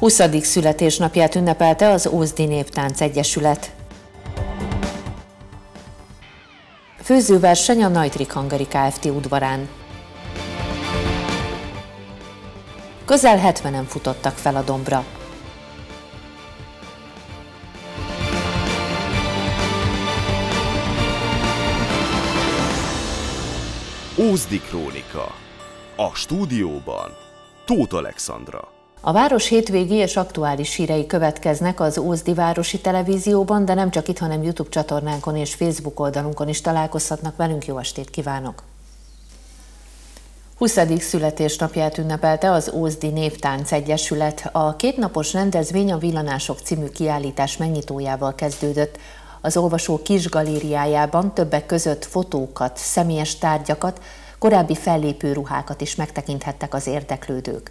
20. születésnapját ünnepelte az Ózdi Néptánc Egyesület. Főzőverseny a Najtrik Hangari Kft. udvarán. Közel 70-en futottak fel a dombra. Ózdi Krónika. A stúdióban Tóth Alexandra. A város hétvégi és aktuális hírei következnek az Ózdi Városi Televízióban, de nem csak itt, hanem YouTube csatornánkon és Facebook oldalunkon is találkozhatnak velünk. Jó estét kívánok! 20. születésnapját ünnepelte az Ózdi Névtánc Egyesület. A kétnapos rendezvény a Villanások című kiállítás megnyitójával kezdődött. Az olvasó kis galériájában többek között fotókat, személyes tárgyakat, korábbi fellépő ruhákat is megtekinthettek az érdeklődők.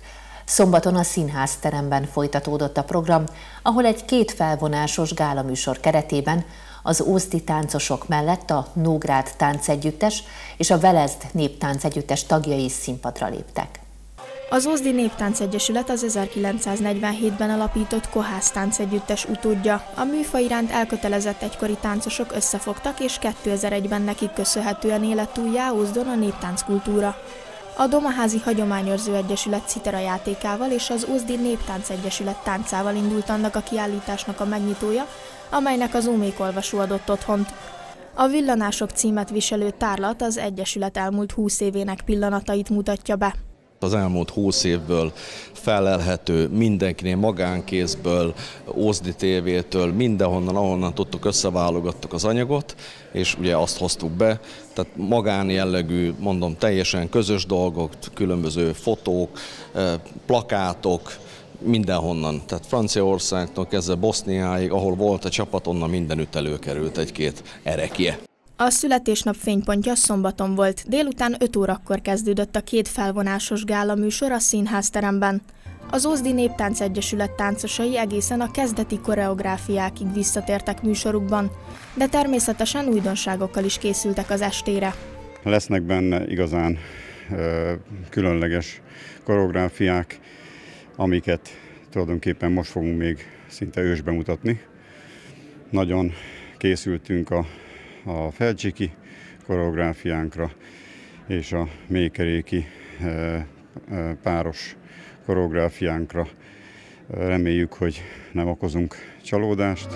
Szombaton a színház teremben folytatódott a program, ahol egy két felvonásos gálaműsor keretében az Ózdi táncosok mellett a Nógrád táncegyüttes és a Velezd néptáncegyüttes tagjai is színpadra léptek. Az Ózdi Néptánc Egyesület az 1947-ben alapított Kohász táncegyüttes utódja. A műfaj iránt elkötelezett egykori táncosok összefogtak, és 2001-ben nekik köszönhetően életújjá Ózdon a néptánckultúra. A Domaházi Hagyományőrző Egyesület citera játékával és az Ózdi Néptánc Egyesület táncával indult annak a kiállításnak a megnyitója, amelynek az Ómék olvasó adott otthont. A Villanások címet viselő tárlat az Egyesület elmúlt húsz évének pillanatait mutatja be. Az elmúlt húsz évből felelhető mindenkinél magánkézből, Ózdi tévétől, mindenhonnan, ahonnan tudtuk, összeválogattuk az anyagot, és ugye azt hoztuk be. Tehát magánjellegű, mondom, teljesen közös dolgok, különböző fotók, eh, plakátok, mindenhonnan. Tehát Franciaországtól kezdve Boszniáig, ahol volt a csapat, onnan mindenütt előkerült egy-két erekje. A születésnap fénypontja szombaton volt. Délután 5 órakor kezdődött a két felvonásos gála műsor a színházteremben. Az Ózdi Néptánc Egyesület táncosai egészen a kezdeti koreográfiákig visszatértek műsorukban, de természetesen újdonságokkal is készültek az estére. Lesznek benne igazán ö, különleges koreográfiák, amiket tulajdonképpen most fogunk még szinte ősbe mutatni. Nagyon készültünk a a felcsiki koreográfiánkra és a mékeréki páros koreográfiánkra. Reméljük, hogy nem okozunk csalódást.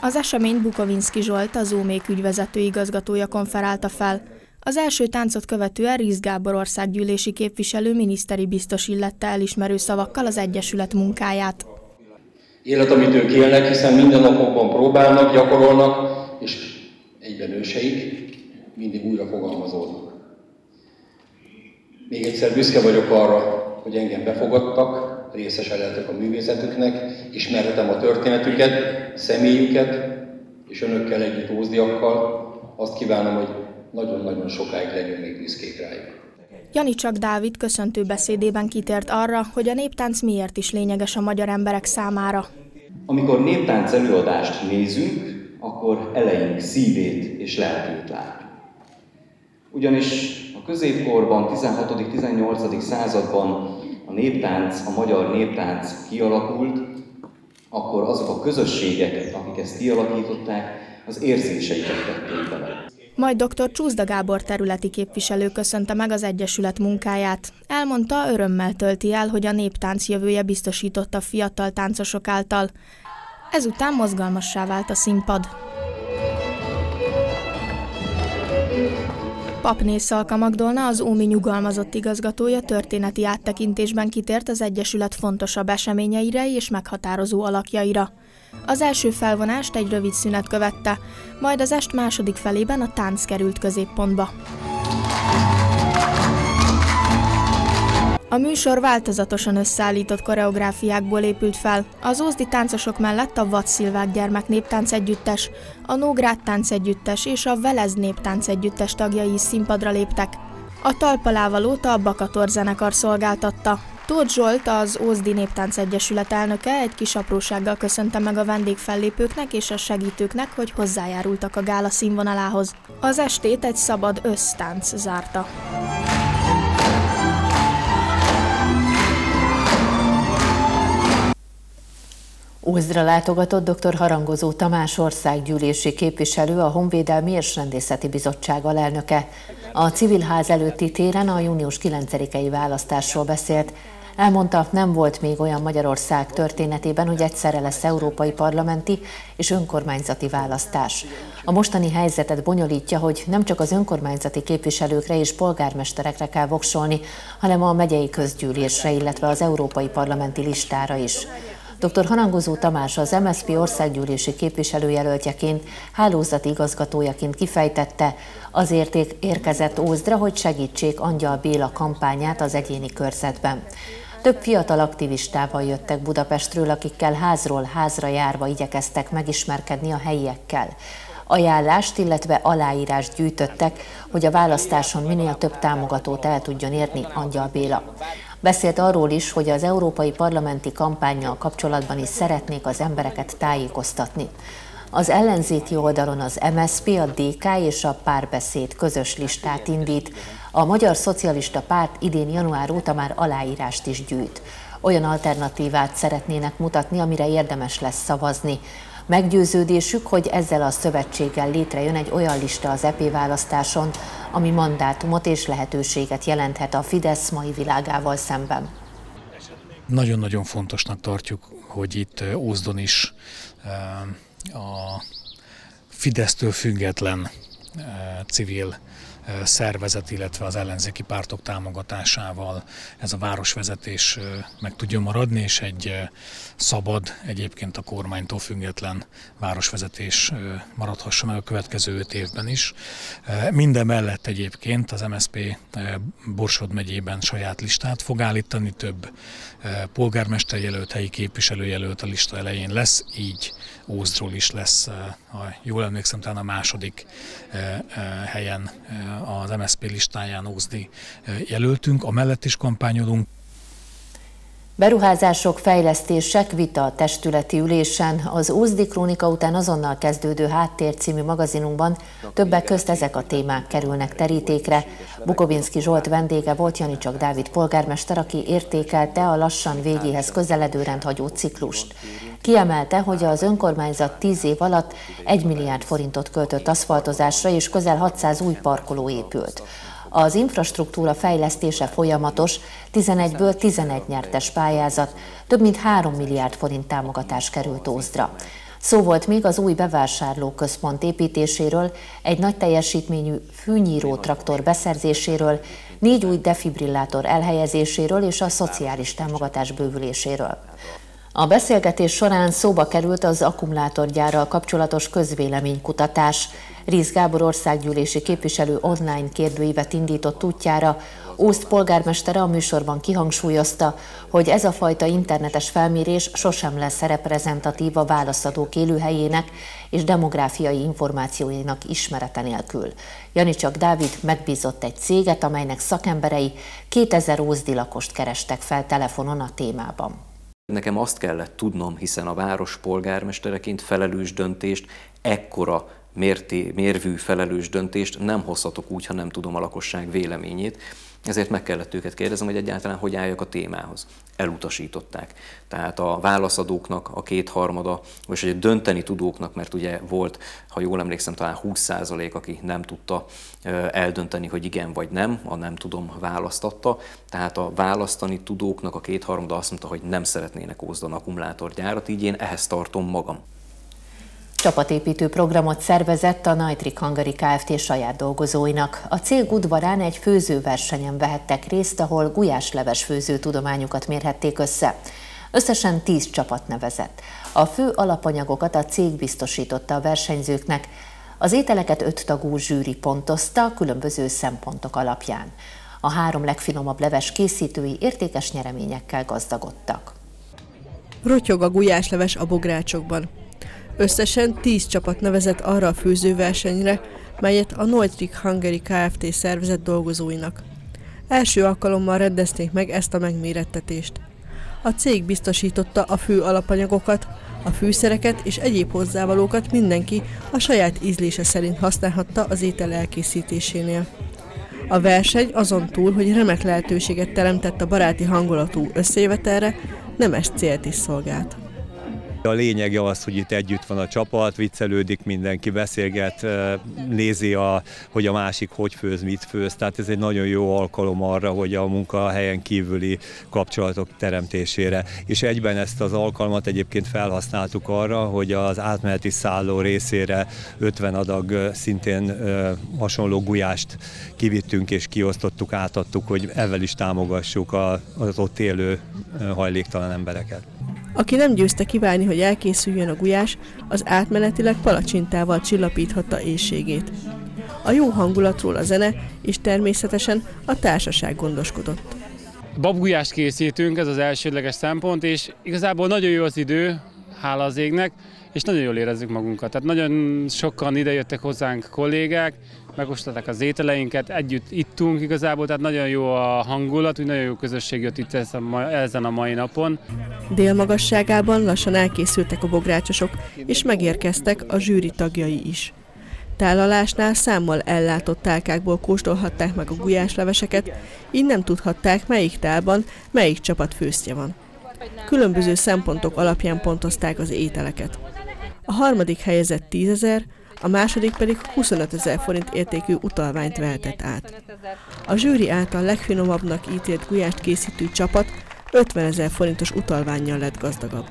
Az eseményt Bukovinski Zsolt, az Ómék ügyvezető igazgatója konferálta fel. Az első táncot követően Ríz Gábor országgyűlési képviselő miniszteri biztos illette elismerő szavakkal az Egyesület munkáját élet, amit ők élnek, hiszen minden napokban próbálnak, gyakorolnak, és egyben őseik mindig újra fogalmazódnak. Még egyszer büszke vagyok arra, hogy engem befogadtak, részes lehetek a művészetüknek, ismerhetem a történetüket, személyüket, és önökkel együtt ózdiakkal. Azt kívánom, hogy nagyon-nagyon sokáig legyünk még büszkék rájuk. Janicsak Dávid köszöntő beszédében kitért arra, hogy a néptánc miért is lényeges a magyar emberek számára. Amikor néptánc előadást nézünk, akkor eleink szívét és lelkét látjuk. Ugyanis a középkorban, 16.-18. században a néptánc, a magyar néptánc kialakult, akkor azok a közösségek, akik ezt kialakították, az érzéseiket tették bele. Majd dr. Csúszda Gábor területi képviselő köszönte meg az Egyesület munkáját. Elmondta, örömmel tölti el, hogy a néptánc jövője biztosította fiatal táncosok által. Ezután mozgalmassá vált a színpad. Papné Szalka Magdolna, az Ómi nyugalmazott igazgatója történeti áttekintésben kitért az Egyesület fontosabb eseményeire és meghatározó alakjaira. Az első felvonást egy rövid szünet követte, majd az est második felében a tánc került középpontba. A műsor változatosan összeállított koreográfiákból épült fel. Az ózdi táncosok mellett a Vadszilvák gyermek néptánc együttes, a Nógrád tánc együttes és a Velez néptánc együttes tagjai is színpadra léptek. A talpalávalót a Bakator zenekar szolgáltatta. Tóth Zsolt, az Ózdi Néptánc Egyesület elnöke egy kis aprósággal köszönte meg a vendégfellépőknek és a segítőknek, hogy hozzájárultak a gála színvonalához. Az estét egy szabad össztánc zárta. Úzdra látogatott dr. Harangozó Tamás országgyűlési képviselő, a Honvédelmi és Rendészeti Bizottság alelnöke. A civil ház előtti téren a június 9-i választásról beszélt, Elmondta, nem volt még olyan Magyarország történetében, hogy egyszerre lesz európai parlamenti és önkormányzati választás. A mostani helyzetet bonyolítja, hogy nem csak az önkormányzati képviselőkre és polgármesterekre kell voksolni, hanem a megyei közgyűlésre, illetve az európai parlamenti listára is. Dr. Hanangozó Tamás az MSZP országgyűlési képviselőjelöltjeként, hálózati igazgatójaként kifejtette, azért érkezett Ózdra, hogy segítsék Angyal Béla kampányát az egyéni körzetben. Több fiatal aktivistával jöttek Budapestről, akikkel házról házra járva igyekeztek megismerkedni a helyiekkel. Ajánlást, illetve aláírást gyűjtöttek, hogy a választáson minél több támogatót el tudjon érni Angyal Béla. Beszélt arról is, hogy az európai parlamenti kampányjal kapcsolatban is szeretnék az embereket tájékoztatni. Az ellenzéki oldalon az MSP, a DK és a párbeszéd közös listát indít. A Magyar Szocialista Párt idén január óta már aláírást is gyűjt. Olyan alternatívát szeretnének mutatni, amire érdemes lesz szavazni. Meggyőződésük, hogy ezzel a szövetséggel létrejön egy olyan lista az EP választáson, ami mandátumot és lehetőséget jelenthet a Fidesz mai világával szemben. Nagyon-nagyon fontosnak tartjuk, hogy itt Ózdon is a Fidesztől független civil szervezet, illetve az ellenzéki pártok támogatásával ez a városvezetés meg tudjon maradni, és egy szabad, egyébként a kormánytól független városvezetés maradhassa meg a következő öt évben is. Minden mellett egyébként az MSP Borsod megyében saját listát fog állítani, több polgármesterjelölt, helyi képviselőjelölt a lista elején lesz, így Ózdról is lesz, ha jól emlékszem, talán a második helyen az MSZP listáján Ózdi jelöltünk, amellett is kampányolunk. Beruházások, fejlesztések, vita a testületi ülésen. Az Úzdi Krónika után azonnal kezdődő Háttér című magazinunkban többek közt ezek a témák kerülnek terítékre. Bukovinski Zsolt vendége volt Janicsak Dávid polgármester, aki értékelte a lassan végéhez közeledő rendhagyó ciklust. Kiemelte, hogy az önkormányzat 10 év alatt 1 milliárd forintot költött aszfaltozásra és közel 600 új parkoló épült. Az infrastruktúra fejlesztése folyamatos, 11-ből 11 nyertes pályázat, több mint 3 milliárd forint támogatás került Ózdra. Szó volt még az új bevásárlóközpont építéséről, egy nagy teljesítményű fűnyíró traktor beszerzéséről, négy új defibrillátor elhelyezéséről és a szociális támogatás bővüléséről. A beszélgetés során szóba került az akkumulátorgyárral kapcsolatos közvéleménykutatás. Ríz Gábor országgyűlési képviselő online kérdőívet indított útjára. Ószt polgármestere a műsorban kihangsúlyozta, hogy ez a fajta internetes felmérés sosem lesz reprezentatív a válaszadók élőhelyének és demográfiai információinak ismerete nélkül. Janicsak Dávid megbízott egy céget, amelynek szakemberei 2000 ózdi lakost kerestek fel telefonon a témában. Nekem azt kellett tudnom, hiszen a város polgármestereként felelős döntést, ekkora mérté, mérvű felelős döntést nem hozhatok úgy, ha nem tudom a lakosság véleményét. Ezért meg kellett őket kérdezem, hogy egyáltalán hogy álljak a témához. Elutasították. Tehát a válaszadóknak a kétharmada, vagy a dönteni tudóknak, mert ugye volt, ha jól emlékszem, talán 20% aki nem tudta eldönteni, hogy igen vagy nem, a nem tudom választatta. Tehát a választani tudóknak a kétharmada azt mondta, hogy nem szeretnének Ózdan akkumulátorgyárat, így én ehhez tartom magam. Csapatépítő programot szervezett a Nitric Hungary Kft. saját dolgozóinak. A cég udvarán egy főzőversenyen vehettek részt, ahol gulyásleves főző tudományukat mérhették össze. Összesen 10 csapat nevezett. A fő alapanyagokat a cég biztosította a versenyzőknek. Az ételeket öt tagú zsűri pontozta különböző szempontok alapján. A három legfinomabb leves készítői értékes nyereményekkel gazdagodtak. Rotyog a gulyásleves a bográcsokban. Összesen 10 csapat nevezett arra a főzőversenyre, melyet a Neutrik Hungary Kft. szervezett dolgozóinak. Első alkalommal rendezték meg ezt a megmérettetést. A cég biztosította a fő alapanyagokat, a fűszereket és egyéb hozzávalókat mindenki a saját ízlése szerint használhatta az étel elkészítésénél. A verseny azon túl, hogy remek lehetőséget teremtett a baráti hangulatú összejövetelre, nemes célt is szolgált. A lényeg az, hogy itt együtt van a csapat, viccelődik mindenki, beszélget, nézi, a, hogy a másik hogy főz, mit főz. Tehát ez egy nagyon jó alkalom arra, hogy a munkahelyen kívüli kapcsolatok teremtésére. És egyben ezt az alkalmat egyébként felhasználtuk arra, hogy az átmeneti szálló részére 50 adag szintén hasonló gulyást kivittünk és kiosztottuk, átadtuk, hogy ezzel is támogassuk az ott élő hajléktalan embereket. Aki nem győzte kiválni, hogy elkészüljön a gulyás, az átmenetileg palacsintával csillapíthatta éjségét. A jó hangulatról a zene, és természetesen a társaság gondoskodott. Babgulyást készítünk, ez az elsődleges szempont, és igazából nagyon jó az idő, hála az égnek, és nagyon jól érezzük magunkat. Tehát nagyon sokan idejöttek hozzánk kollégák, megostották az ételeinket, együtt ittunk igazából, tehát nagyon jó a hangulat, úgy nagyon jó közösség jött itt ezen a mai napon. Délmagasságában lassan elkészültek a bográcsosok, és megérkeztek a zsűri tagjai is. Tálalásnál számmal ellátott tálkákból kóstolhatták meg a gulyásleveseket, így nem tudhatták, melyik tálban melyik csapat főztje van. Különböző szempontok alapján pontozták az ételeket. A harmadik helyezett 10 ezer, a második pedig 25 ezer forint értékű utalványt vehetett át. A zsűri által legfinomabbnak ítélt gulyást készítő csapat 50 ezer forintos utalványjal lett gazdagabb.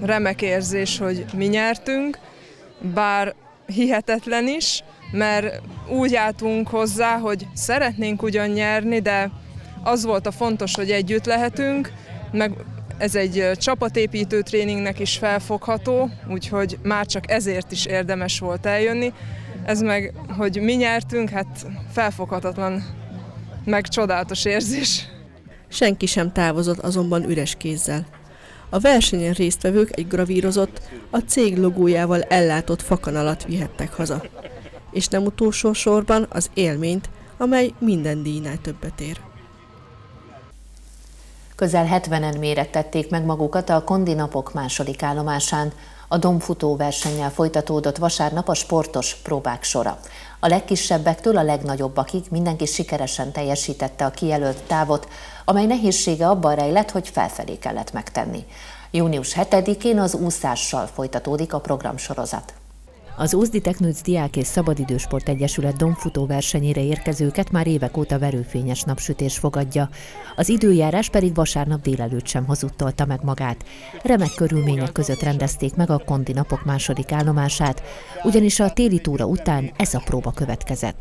Remek érzés, hogy mi nyertünk, bár hihetetlen is, mert úgy álltunk hozzá, hogy szeretnénk ugyan nyerni, de az volt a fontos, hogy együtt lehetünk, meg ez egy csapatépítő tréningnek is felfogható, úgyhogy már csak ezért is érdemes volt eljönni. Ez meg, hogy mi nyertünk, hát felfoghatatlan, meg csodálatos érzés. Senki sem távozott azonban üres kézzel. A versenyen résztvevők egy gravírozott, a cég logójával ellátott fakanalat vihettek haza. És nem utolsó sorban az élményt, amely minden díjnál többet ér. Közel 70-en mérettették meg magukat a Kondi napok második állomásán. A domfutó versennyel folytatódott vasárnap a sportos próbák sora. A legkisebbektől a legnagyobbakig mindenki sikeresen teljesítette a kijelölt távot, amely nehézsége abban rejlett, hogy felfelé kellett megtenni. Június 7-én az úszással folytatódik a programsorozat. Az Ózdi Teknőc Diák és Szabadidősport Egyesület domfutó versenyére érkezőket már évek óta verőfényes napsütés fogadja. Az időjárás pedig vasárnap délelőtt sem hazudtolta meg magát. Remek körülmények között rendezték meg a kondi napok második állomását, ugyanis a téli túra után ez a próba következett.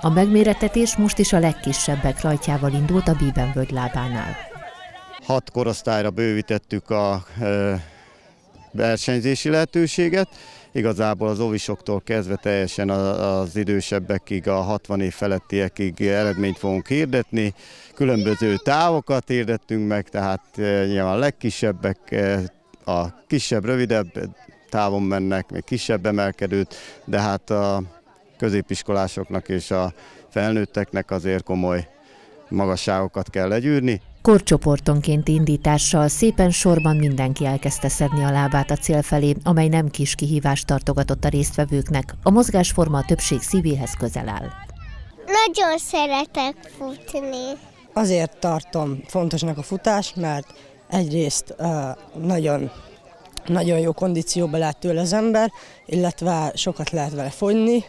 A megmérettetés most is a legkisebbek rajtjával indult a Bíbenvölgy lábánál hat korosztályra bővítettük a versenyzési lehetőséget. Igazából az ovisoktól kezdve teljesen az idősebbekig, a 60 év felettiekig eredményt fogunk hirdetni. Különböző távokat hirdettünk meg, tehát nyilván a legkisebbek a kisebb, rövidebb távon mennek, még kisebb emelkedőt, de hát a középiskolásoknak és a felnőtteknek azért komoly magasságokat kell legyűrni. Korcsoportonként indítással szépen sorban mindenki elkezdte szedni a lábát a cél felé, amely nem kis kihívást tartogatott a résztvevőknek. A mozgásforma a többség szívéhez közel áll. Nagyon szeretek futni. Azért tartom fontosnak a futás, mert egyrészt uh, nagyon, nagyon jó kondícióba lehet tőle az ember, illetve sokat lehet vele fogyni.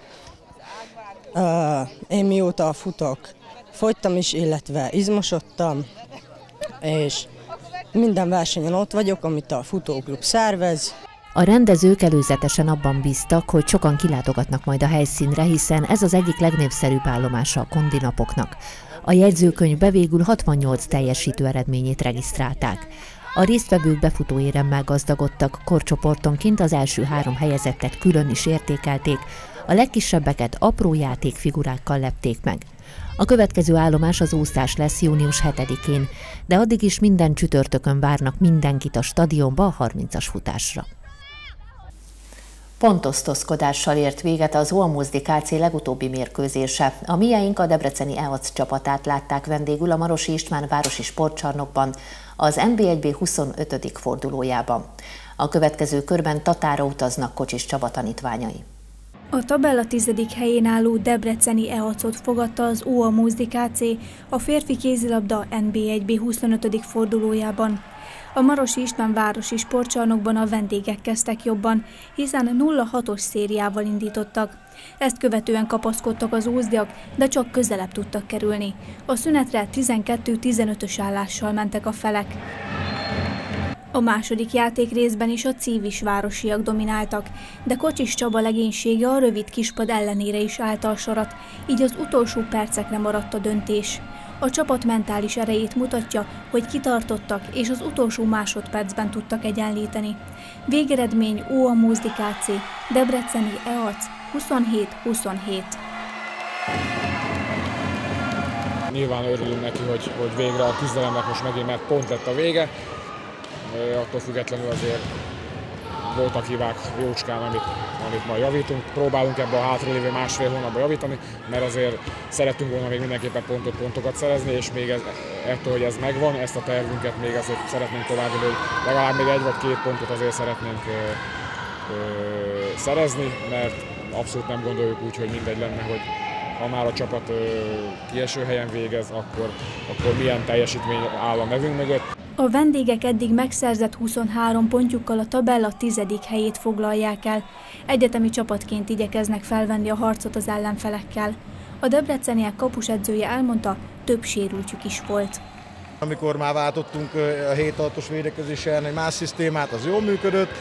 Uh, én mióta futok, fogytam is, illetve izmosodtam, és minden versenyen ott vagyok, amit a futóklub szervez. A rendezők előzetesen abban bíztak, hogy sokan kilátogatnak majd a helyszínre, hiszen ez az egyik legnépszerűbb állomása a kondinapoknak. A jegyzőkönyvbe végül 68 teljesítő eredményét regisztrálták. A résztvevők befutóéremmel gazdagodtak, korcsoportonként az első három helyezettet külön is értékelték, a legkisebbeket apró játékfigurákkal lepték meg. A következő állomás az úszás lesz június 7-én, de addig is minden csütörtökön várnak mindenkit a stadionba a 30-as futásra. Pontosztozkodással ért véget az Olmuzdi KC legutóbbi mérkőzése. A mieink a debreceni EAC csapatát látták vendégül a Marosi István városi sportcsarnokban, az NB1B 25. fordulójában. A következő körben Tatára utaznak Kocsis Csaba tanítványai. A tabella tizedik helyén álló Debreceni EAC-ot fogadta az OA Múzdi KC a férfi kézilabda NB1B 25. fordulójában. A Marosi István városi sportcsarnokban a vendégek kezdtek jobban, hiszen 0-6-os szériával indítottak. Ezt követően kapaszkodtak az ózdiak, de csak közelebb tudtak kerülni. A szünetre 12-15-ös állással mentek a felek. A második játék részben is a cívis városiak domináltak, de Kocsis Csaba legénysége a rövid kispad ellenére is állta a sorat, így az utolsó percekre maradt a döntés. A csapat mentális erejét mutatja, hogy kitartottak és az utolsó másodpercben tudtak egyenlíteni. Végeredmény Óa Mózdi KC, Debreceni EAC 27-27. Nyilván örülünk neki, hogy, hogy végre a küzdelemnek most megint mert pont lett a vége attól függetlenül azért voltak hibák jócskán, amit, amit majd javítunk. Próbálunk ebbe a hátralévő másfél hónapban javítani, mert azért szerettünk volna még mindenképpen pontot, pontokat szerezni, és még ez, ettől, hogy ez megvan, ezt a tervünket még azért szeretnénk tovább, hogy legalább még egy vagy két pontot azért szeretnénk ö, ö, szerezni, mert abszolút nem gondoljuk úgy, hogy mindegy lenne, hogy ha már a csapat ö, kieső helyen végez, akkor, akkor milyen teljesítmény áll a nevünk mögött. A vendégek eddig megszerzett 23 pontjukkal a tabella tizedik helyét foglalják el. Egyetemi csapatként igyekeznek felvenni a harcot az ellenfelekkel. A debreceniek kapusedzője elmondta, több sérültjük is volt. Amikor már váltottunk a 7 6 védekezésen egy más szisztémát, az jól működött.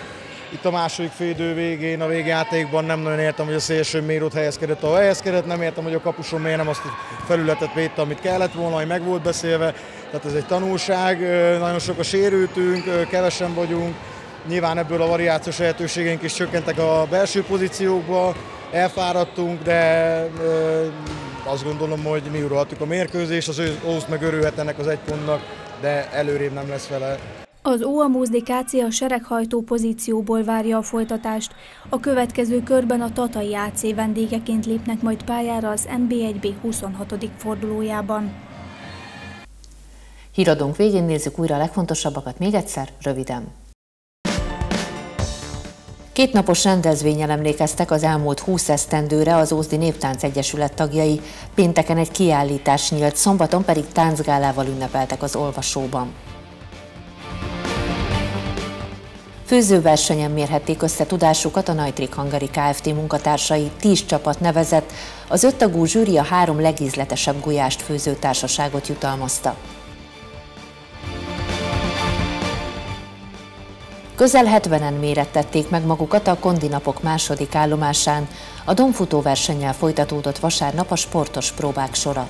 Itt a második félidő végén, a végjátékban nem nagyon értem, hogy a szélső miért ott helyezkedett, ahol helyezkedett, nem értem, hogy a kapuson miért nem azt a felületet védte, amit kellett volna, hogy meg volt beszélve. Tehát ez egy tanulság, nagyon sok a sérültünk, kevesen vagyunk, nyilván ebből a variációs lehetőségeink is csökkentek a belső pozíciókba, elfáradtunk, de azt gondolom, hogy mi uraltuk a mérkőzés, az Ósz meg örülhet ennek az egy pontnak, de előrébb nem lesz vele. Az OA Múzdikácia a sereghajtó pozícióból várja a folytatást. A következő körben a Tatai AC vendégeként lépnek majd pályára az NB1B 26. fordulójában. Híradónk végén nézzük újra a legfontosabbakat még egyszer, röviden. Kétnapos rendezvényen emlékeztek az elmúlt 20 esztendőre az Ózdi Néptánc Egyesület tagjai, pénteken egy kiállítás nyílt, szombaton pedig táncgálával ünnepeltek az olvasóban. Főzőversenyen mérhették össze tudásukat a Neutrik Hungary Kft. munkatársai, tíz csapat nevezett, az öttagú zsűri a három legízletesebb gulyást főző társaságot jutalmazta. Közel 70-en mérettették meg magukat a kondinapok második állomásán. A domfutó versennyel folytatódott vasárnap a sportos próbák sora.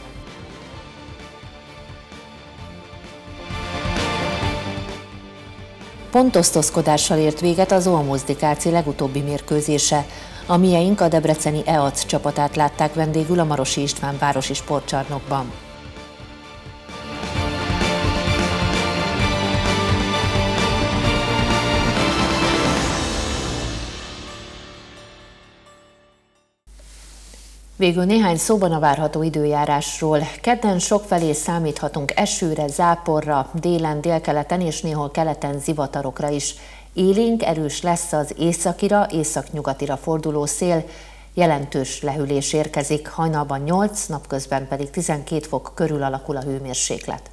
Pontosztozkodással ért véget az Olmozdikáci legutóbbi mérkőzése. A mieink a debreceni EAC csapatát látták vendégül a Marosi István városi sportcsarnokban. Végül néhány szóban a várható időjárásról. Kedden sokfelé számíthatunk esőre, záporra, délen, délkeleten és néhol keleten zivatarokra is. Élénk erős lesz az északira, északnyugatira forduló szél, jelentős lehűlés érkezik, hajnalban 8, napközben pedig 12 fok körül alakul a hőmérséklet.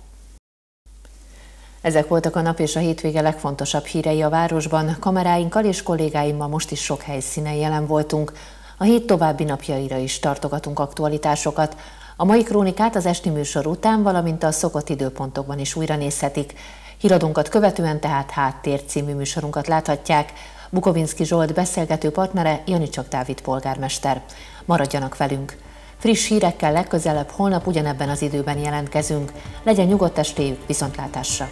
Ezek voltak a nap és a hétvége legfontosabb hírei a városban. Kameráinkkal és kollégáimmal most is sok helyszínen jelen voltunk. A hét további napjaira is tartogatunk aktualitásokat. A mai krónikát az esti műsor után, valamint a szokott időpontokban is újra nézhetik. Híradónkat követően tehát Háttér című műsorunkat láthatják. Bukovinski Zsolt beszélgető partnere Janicsak Dávid polgármester. Maradjanak velünk! Friss hírekkel legközelebb holnap ugyanebben az időben jelentkezünk. Legyen nyugodt estéjük, viszontlátásra!